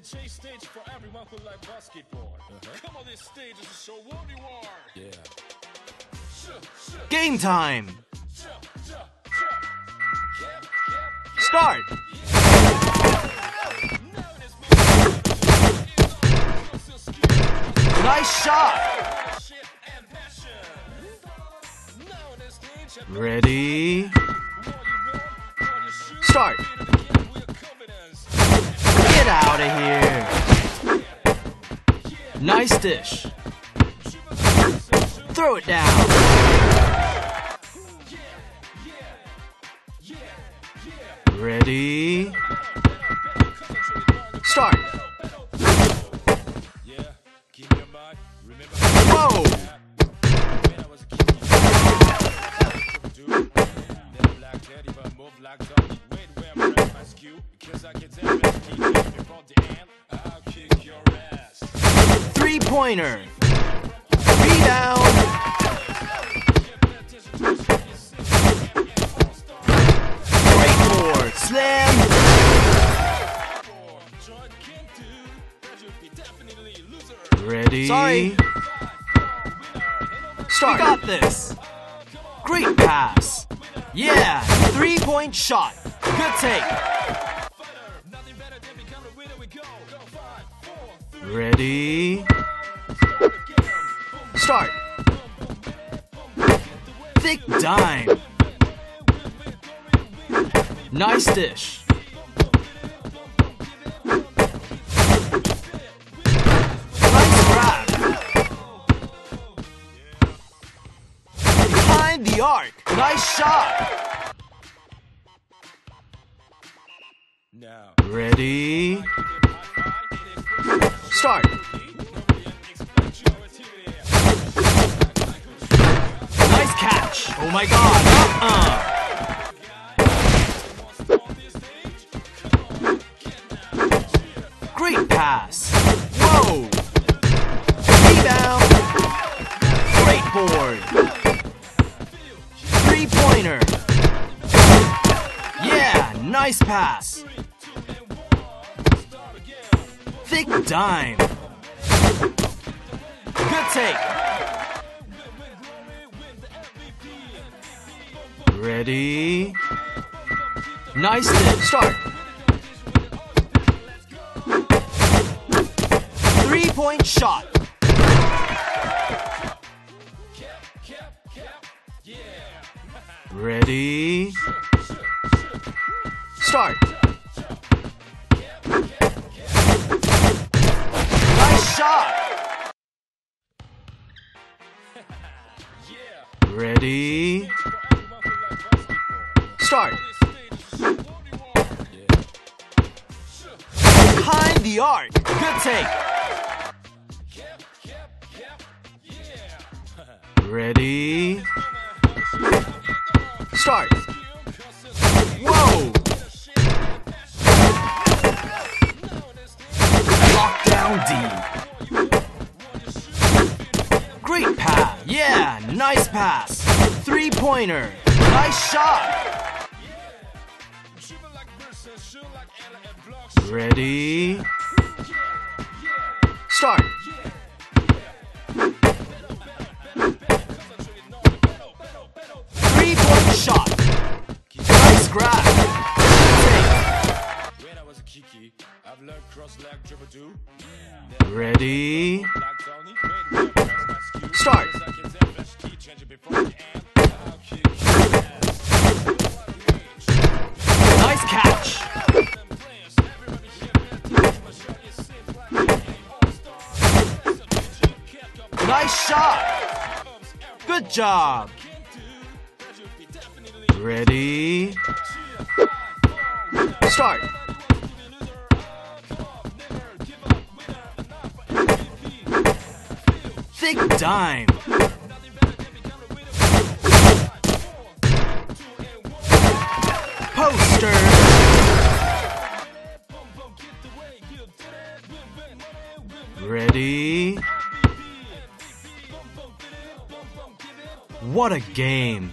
is J stage for everyone who like basketball. Uh-huh. Come on this stage to show what you are. Yeah. Game time! Start! now it is me. It's all skill, Nice shot! Ready? and Get out of here! Nice dish! Throw it down! Ready? Start! Whoa! Be definitely a loser. Ready? Sorry. Start. We got this. Great pass. Yeah, three point shot. Good take. Nothing Start. Thick dime. Nice dish. Nice grab. Behind the arc. Nice shot. Now, Ready? Start. Oh my god. Uh-uh. Great pass. Whoa. Rebound. Great board. Three pointer. Yeah, nice pass. Thick dime. Good take. Ready? Nice dip. Start. Three point shot. Ready? Start. Nice shot. Ready? Start. Behind the arc. Good take. Ready? Start. Whoa! Lockdown D. Great pass. Yeah, nice pass. Three pointer. Nice shot. Ready? Start. Three point shot. Nice grab. When Nice shot. Good job. Ready? Start. Thick dime. Poster. What a game.